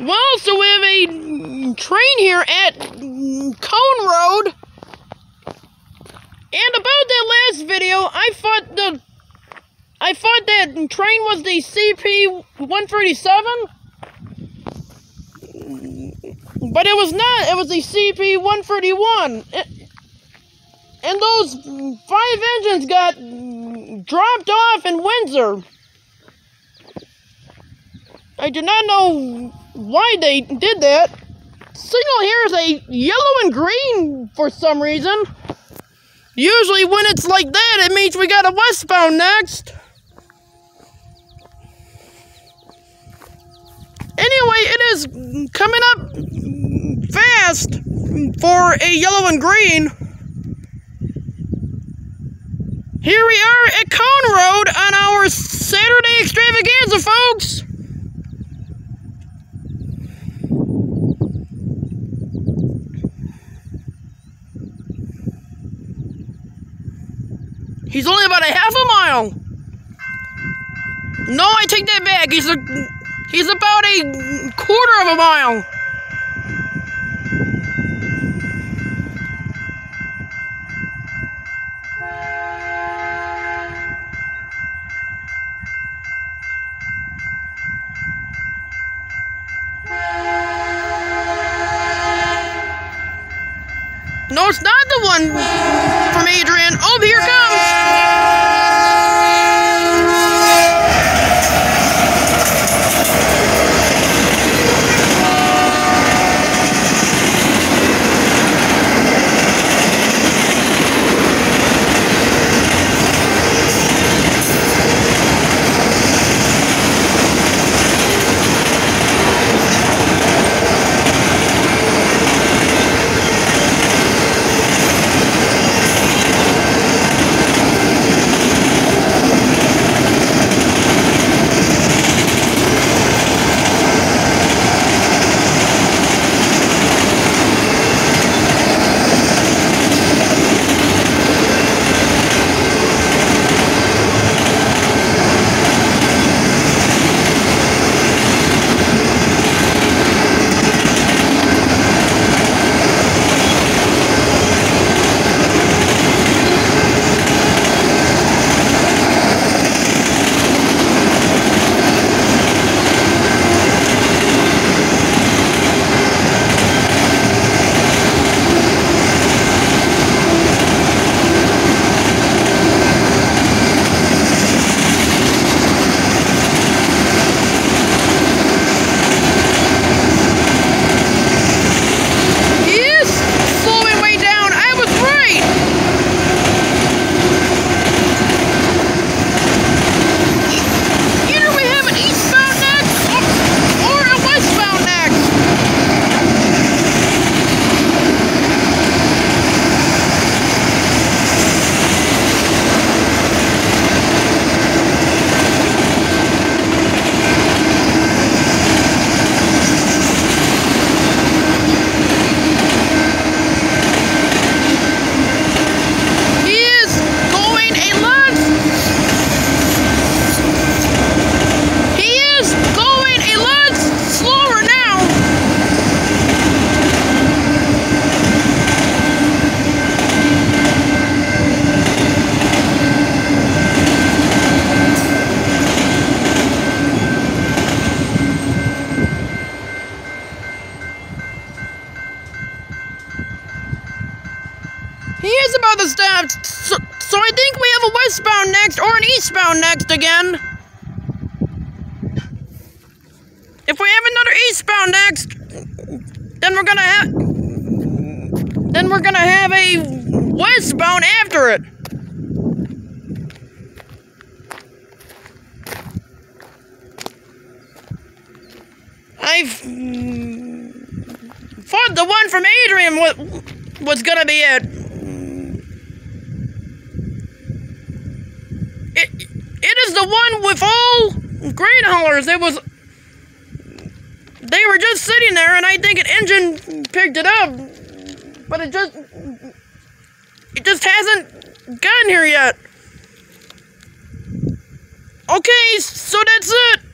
Well, so we have a train here at Cone Road. And about that last video, I thought the I thought that train was the CP-137. But it was not. It was the CP-131. And those five engines got dropped off in Windsor. I do not know why they did that. Signal here is a yellow and green for some reason. Usually when it's like that, it means we got a westbound next. Anyway, it is coming up fast for a yellow and green. Here we are at Cone Road on our He's only about a half a mile. No, I take that back. He's a he's about a quarter of a mile. No, it's not the one from Adrian. Oh, here comes. He is about to stop. So, so I think we have a westbound next or an eastbound next again. If we have another eastbound next, then we're gonna have then we're gonna have a westbound after it. I've thought the one from Adrian was, was gonna be. It, it is the one with all green haulers. It was. They were just sitting there, and I think an engine picked it up, but it just. It just hasn't gotten here yet. Okay, so that's it.